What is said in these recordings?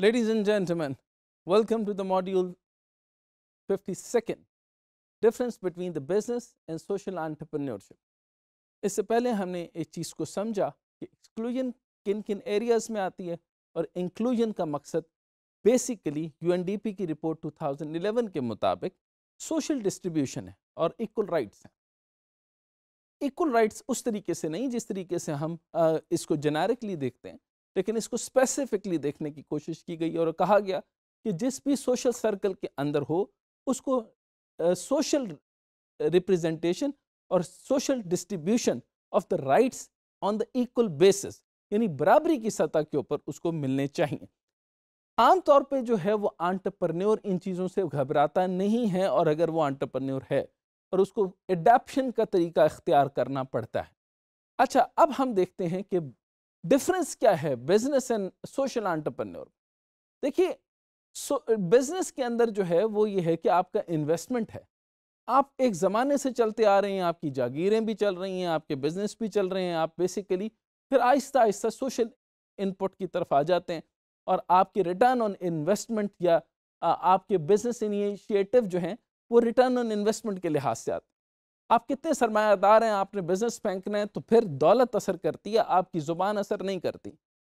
Ladies and gentlemen, welcome to the module 52nd Difference between the business and social entrepreneurship. इससे पहले हमने एक चीज़ को समझा कि एक्सक्लूजन किन किन एरियाज़ में आती है और इंक्लूजन का मकसद बेसिकली यूएनडीपी की रिपोर्ट 2011 के मुताबिक सोशल डिस्ट्रीब्यूशन है और इक्वल राइट्स हैं। इक्वल राइट्स उस तरीके से नहीं जिस तरीके से हम इसको जेनेरिकली देखते हैं। लेकिन इसको स्पेसिफिकली देखने की कोशिश की गई और कहा गया कि जिस भी सोशल सर्कल के अंदर हो, उसको सोशल रिप्रेजेंटेशन और social distribution of the rights on the equal basis यानी बराबरी की सतह के ऊपर उसको मिलने चाहिए। आमतौर पे जो है वो आंटरप्रन्योर इन चीज़ों से घबराता नहीं है और अगर वो आंटरप्रन्योर है और उसको एडेप्शन का तरीका इख्तियार करना पड़ता है। अच्छा अब हम देखते हैं कि डिफरेंस क्या है बिज़नेस एंड सोशल आंटरप्रन्योर देखिए सो बिज़नेस के अंदर जो है वो ये है कि आपका इन्वेस्टमेंट है। आप एक ज़माने से चलते आ रहे हैं, आपकी जागीरें भी चल रही हैं, आपके बिज़नेस भी चल रहे हैं, आप बेसिकली फिर आहिस्ता आहिस्ता सोशल इनपुट की तरफ़ आ जाते हैं और आपके रिटर्न ऑन इन्वेस्टमेंट या आपके बिज़नेस इनिशिएटिव जो हैं वो रिटर्न ऑन इन्वेस्टमेंट के लिहाज से आते हैं। आप कितने सरमायादार हैं, आपने बिज़नेस फेंकना है तो फिर दौलत असर करती है, आपकी ज़ुबान असर नहीं करती।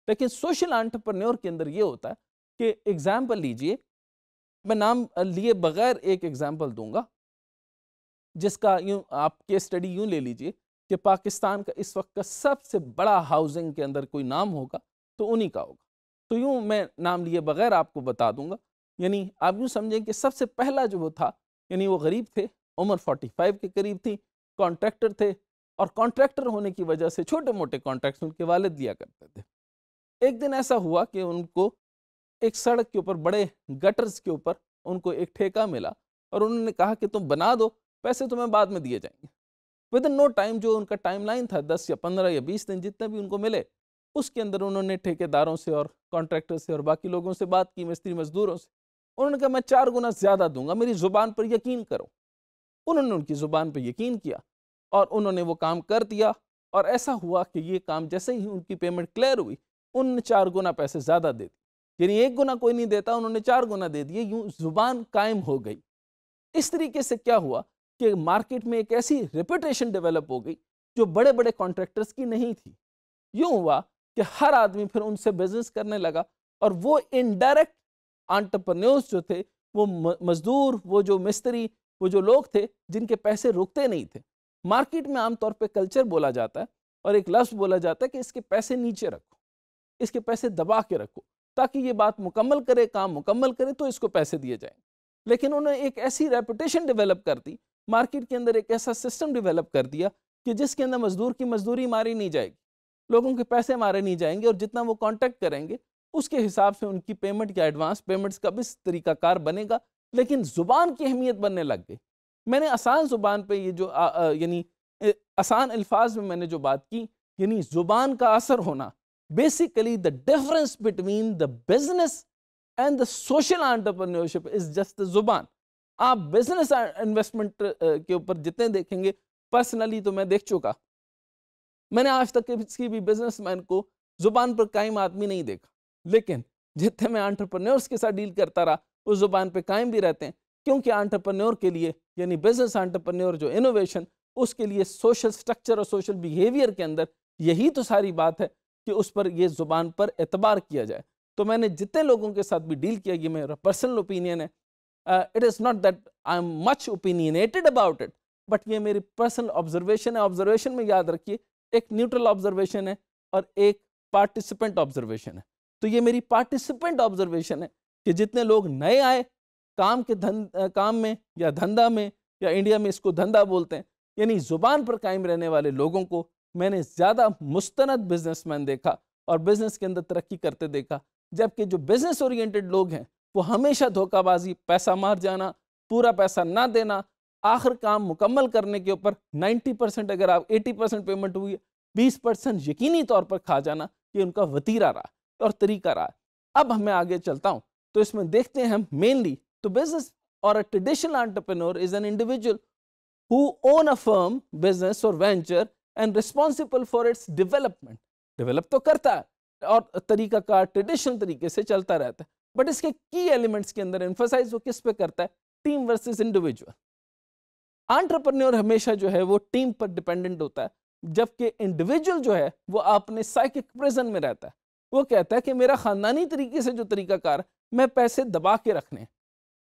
लेकिन सोशल आंट्रप्रन्योर के अंदर ये होता है कि एग्ज़ाम्पल लीजिए, मैं नाम लिए बगैर एक एग्ज़ाम्पल दूँगा, जिसका यूँ आप केस स्टडी यूँ ले लीजिए कि पाकिस्तान का इस वक्त का सबसे बड़ा हाउसिंग के अंदर कोई नाम होगा तो उन्हीं का होगा। तो यूँ मैं नाम लिए बगैर आपको बता दूँगा, यानी आप यूँ समझें कि सबसे पहला जो वो था, यानी वो गरीब थे उम्र 45 के करीब थी कॉन्ट्रैक्टर थे और कॉन्ट्रैक्टर होने की वजह से छोटे मोटे कॉन्ट्रैक्ट उनके वालिद दिया करते थे। एक दिन ऐसा हुआ कि उनको एक सड़क के ऊपर, बड़े गटर्स के ऊपर उनको एक ठेका मिला और उन्होंने कहा कि तुम बना दो, पैसे तुम्हें बाद में दिए जाएँगे। विद इन नो टाइम जो उनका टाइम लाइन था, दस या पंद्रह या बीस दिन जितने भी उनको मिले, उसके अंदर उन्होंने ठेकेदारों से और कॉन्ट्रैक्टर से और बाकी लोगों से बात की, मिस्त्री मजदूरों से। उन्होंने कहा, मैं चार गुना ज़्यादा दूँगा, मेरी ज़ुबान पर यकीन करो। उन्होंने उनकी ज़ुबान पर यकीन किया और उन्होंने वो काम कर दिया और ऐसा हुआ कि ये काम जैसे ही उनकी पेमेंट क्लियर हुई, उनने चार गुना पैसे ज़्यादा दे दिए। यानी एक गुना कोई नहीं देता, उन्होंने चार गुना दे दिए, यूँ ज़ुबान कायम हो गई। इस तरीके से क्या हुआ कि मार्केट में एक ऐसी रेपुटेशन डेवलप हो गई जो बड़े बड़े कॉन्ट्रैक्टर्स की नहीं थी। यूँ हुआ कि हर आदमी फिर उनसे बिज़नेस करने लगा और वो इनडायरेक्ट आंट्रप्रन्योर्स जो थे, वो मजदूर, वो जो मिस्त्री वो जो लोग थे, जिनके पैसे रुकते नहीं थे। मार्केट में आमतौर पर कल्चर बोला जाता है और एक लफ्ज़ बोला जाता है कि इसके पैसे नीचे रखो, इसके पैसे दबा के रखो, ताकि ये बात मुकम्मल करे, काम मुकम्मल करे तो इसको पैसे दिए जाएँ। लेकिन उन्होंने एक ऐसी रेपुटेशन डेवलप कर दी, मार्केट के अंदर एक ऐसा सिस्टम डेवलप कर दिया कि जिसके अंदर मजदूर की मजदूरी मारी नहीं जाएगी, लोगों के पैसे मारे नहीं जाएँगे और जितना वो कॉन्टैक्ट करेंगे, उसके हिसाब से उनकी पेमेंट या एडवांस पेमेंट्स का भी तरीकाकार बनेगा लेकिन ज़ुबान की अहमियत बनने लग गई। मैंने आसान ज़ुबान पे ये जो यानी आसान अल्फाज में मैंने जो बात की, यानी ज़ुबान का असर होना basically the difference between the business and the social entrepreneurship is just the ज़ुबान। आप बिज़नेस इन्वेस्टमेंट के ऊपर जितने देखेंगे पर्सनली तो मैं देख चुका। मैंने आज तक किसी भी बिजनेसमैन को ज़ुबान पर कायम आदमी नहीं देखा। लेकिन जितने मैं आंट्रप्रन्योर्स के साथ डील करता रहा उस ज़ुबान पे कायम भी रहते हैं। क्योंकि आंट्रप्रन्योर के लिए, यानी बिज़नेस आंट्रप्रन्योर जो इनोवेशन उसके लिए सोशल स्ट्रक्चर और सोशल बिहेवियर के अंदर यही तो सारी बात है कि उस पर, ये ज़ुबान पर एतबार किया जाए। तो मैंने जितने लोगों के साथ भी डील किया, ये मेरा पर्सनल ओपिनियन है। It is not that I am much opinionated about it but ये मेरी पर्सनल ऑब्जर्वेशन है। ऑब्जर्वेशन में याद रखिए, एक न्यूट्रल ऑब्जर्वेशन है और एक पार्टिसिपेंट ऑब्जर्वेशन है। तो ये मेरी पार्टिसिपेंट ऑब्जर्वेशन है। कि जितने लोग नए आए, काम के धन काम में या धंधा में या इंडिया में इसको धंधा बोलते हैं, यानी ज़ुबान पर कायम रहने वाले लोगों को मैंने ज़्यादा मुस्तनद बिजनेसमैन देखा और बिज़नेस के अंदर तरक्की करते देखा। जबकि जो बिज़नेस ओरिएंटेड लोग हैं, वो हमेशा धोखाबाजी, पैसा मार जाना, पूरा पैसा ना देना, आखिर काम मुकम्मल करने के ऊपर 90 परसेंट अगर आप 80 परसेंट पेमेंट हुई है बीस परसेंट यकीनी तौर पर खा जाना ये उनका वतीरा रहा और तरीका रहा। अब मैं आगे चलता हूँ। तो इसमें देखते हैं हम मेनली तो बिज़नेस और a traditional entrepreneur is an individual who own a firm business और venture and responsible for its development develop तो करता है और तरीका कार ट्रेडिशनल तरीके से चलता रहता है। बट इसके की एलिमेंट्स के अंदर एम्फोसाइज वो किस पे करता है? टीम वर्सेस इंडिविजुअल आंट्रप्रन्योर हमेशा जो है वो टीम पर डिपेंडेंट होता है, जबकि इंडिविजुअल जो है वो अपने साइकिक प्रेजेंट में रहता है। वो कहता है कि मेरा ख़ानदानी तरीके से जो तरीकाकार मैं पैसे दबा के रखने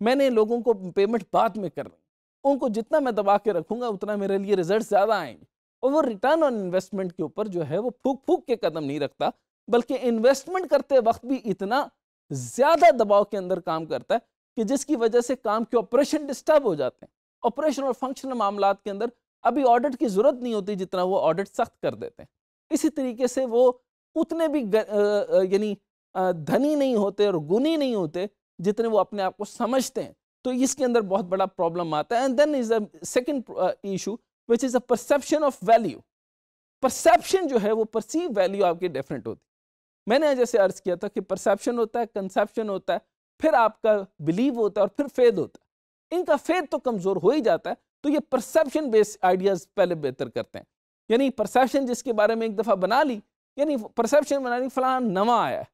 मैंने लोगों को पेमेंट बाद में करनी उनको जितना मैं दबा के रखूँगा, उतना मेरे लिए रिज़ल्ट ज़्यादा आएँगे। और वो रिटर्न ऑन इन्वेस्टमेंट के ऊपर जो है, वो फूक फूक के कदम नहीं रखता, बल्कि इन्वेस्टमेंट करते वक्त भी इतना ज़्यादा दबाव के अंदर काम करता है कि जिसकी वजह से काम के ऑपरेशन डिस्टर्ब हो जाते हैं। ऑपरेशन और फंक्शनल मामला के अंदर अभी ऑडिट की ज़रूरत नहीं होती जितना वो ऑडिट सख्त कर देते हैं। इसी तरीके से वो उतने भी यानी धनी नहीं होते और गुनी नहीं होते जितने वो अपने आप को समझते हैं। तो इसके अंदर बहुत बड़ा प्रॉब्लम आता है। And then is a second issue which is a perception of value perception जो है वो परसीव वैल्यू आपकी डिफरेंट होती है। मैंने जैसे अर्ज़ किया था कि परसेप्शन होता है कंसेप्शन होता है, फिर आपका बिलीव होता है और फिर फेद होता है। इनका फेद तो कमज़ोर हो ही जाता है तो ये परसेप्शन बेस्ड आइडियाज़ पहले बेहतर करते हैं। यानी परसेप्शन जिसके बारे में एक दफ़ा बना ली, यानी परसेप्शन बना ली फलान नवा आया है।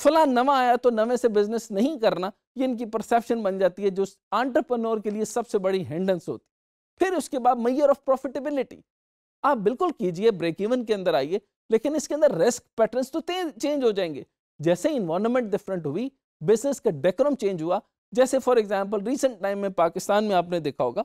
फला नवा आया तो नवे से बिज़नेस नहीं करना, ये इनकी परसेप्शन बन जाती है जो आंट्रप्रनोर के लिए सबसे बड़ी हैंडेंस होती फिर उसके बाद मैयर ऑफ़ प्रॉफिटेबिलिटी आप बिल्कुल कीजिए ब्रेक इवन के अंदर आइए, लेकिन इसके अंदर रिस्क पैटर्न तो चेंज हो जाएँगे। जैसे इन्वायरमेंट डिफरेंट हुई बिज़नेस का डेकोरम चेंज हुआ, जैसे फॉर एग्ज़ाम्पल रिसेंट टाइम में पाकिस्तान में आपने देखा होगा,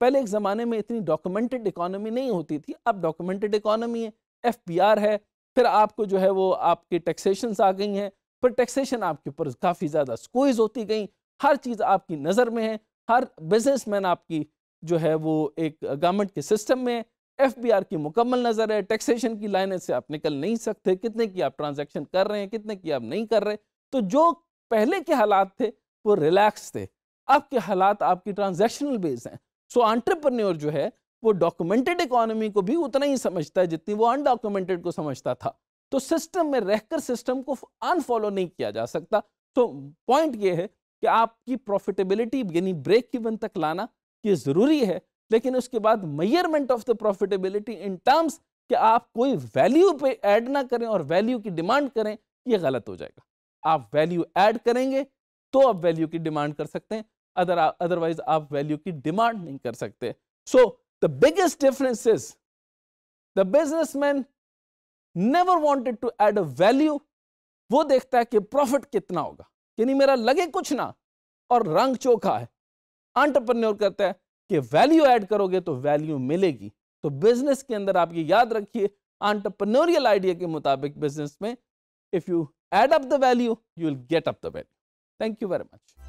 पहले एक ज़माने में इतनी डॉक्यूमेंटेड इकोनॉमी नहीं होती थी, अब डॉक्यूमेंटेड इकोनॉमी है एफपीआर है, फिर आपको जो है वो आपकी टैक्सेशन आ गई हैं फिर टैक्सेशन आपके ऊपर काफ़ी ज़्यादा स्कोइज होती गई। हर चीज़ आपकी नज़र में है। हर बिजनेसमैन आपकी जो है वो एक गवर्नमेंट के सिस्टम में एफ़ बी आर की मुकम्मल नज़र है। टैक्सेशन की लाइन से आप निकल नहीं सकते। कितने की आप ट्रांजेक्शन कर रहे हैं, कितने की आप नहीं कर रहे। तो जो पहले के हालात थे, वो रिलैक्स थे। अब के हालात आपकी ट्रांजेक्शनल बेस हैं। सो आंट्रप्रन्योर जो है, वो डॉक्यूमेंटेड इकोनॉमी को भी उतना ही समझता है जितनी वो अनडॉक्यूमेंटेड को समझता था। तो सिस्टम में रहकर सिस्टम को अनफॉलो नहीं किया जा सकता। तो पॉइंट ये है कि आपकी प्रॉफिटेबिलिटी यानी ब्रेक इवन तक लाना ये ज़रूरी है, लेकिन उसके बाद measurement of the profitability in terms कि आप कोई वैल्यू पे ऐड ना करें और वैल्यू की डिमांड करें, ये गलत हो जाएगा। आप वैल्यू ऐड करेंगे तो आप वैल्यू की डिमांड कर सकते हैं, अदर अदरवाइज़ आप वैल्यू की डिमांड नहीं कर सकते। So the biggest difference is the businessman never wanted to add a value वो देखता है कि प्रॉफिट कितना होगा यानी मेरा लगे कुछ ना, और रंग चोखा है। आंट्रप्रन्योर कहता है कि वैल्यू ऐड करोगे तो वैल्यू मिलेगी। तो बिज़नेस के अंदर आप ये याद रखिए आंट्रप्रनोरियल आइडिया के मुताबिक बिज़नेस में if you add up the value you will get up the value thank you very much